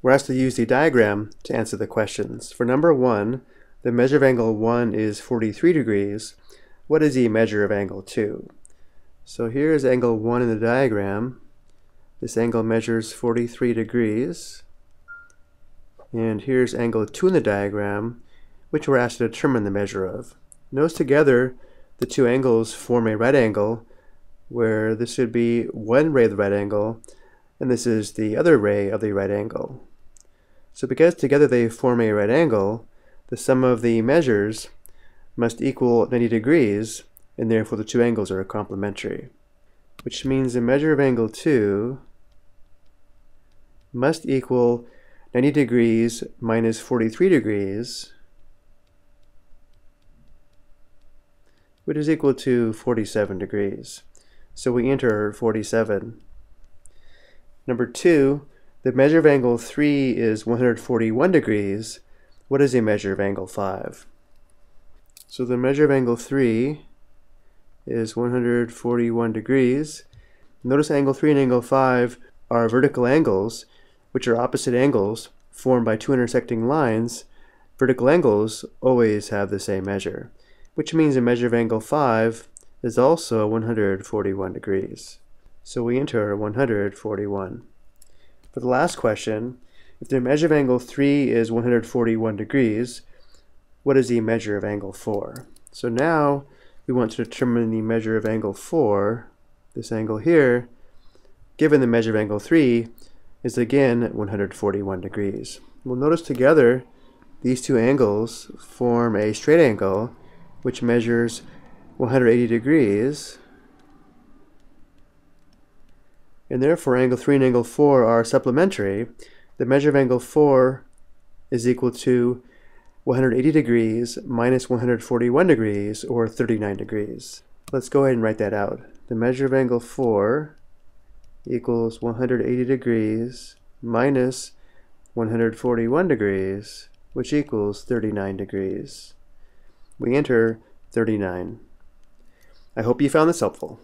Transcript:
We're asked to use the diagram to answer the questions. For number 1, the measure of angle 1 is 43 degrees. What is the measure of angle 2? So here's angle 1 in the diagram. This angle measures 43 degrees. And here's angle 2 in the diagram, which we're asked to determine the measure of. Notice together the two angles form a right angle, where this should be one ray of the right angle, and this is the other ray of the right angle. So because together they form a right angle, the sum of the measures must equal 90 degrees, and therefore the two angles are complementary. Which means the measure of angle 2 must equal 90 degrees minus 43 degrees, which is equal to 47 degrees. So we enter 47. Number 2, the measure of angle 3 is 141 degrees. What is the measure of angle 5? So the measure of angle 3 is 141 degrees. Notice angle 3 and angle 5 are vertical angles, which are opposite angles formed by two intersecting lines. Vertical angles always have the same measure, which means the measure of angle 5 is also 141 degrees. So we enter 141. For the last question, if the measure of angle 3 is 141 degrees, what is the measure of angle 4? So now we want to determine the measure of angle 4, this angle here, given the measure of angle 3 is again 141 degrees. We'll notice together these two angles form a straight angle which measures 180 degrees and therefore angle 3 and angle 4 are supplementary. The measure of angle 4 is equal to 180 degrees minus 141 degrees, or 39 degrees. Let's go ahead and write that out. The measure of angle 4 equals 180 degrees minus 141 degrees, which equals 39 degrees. We enter 39. I hope you found this helpful.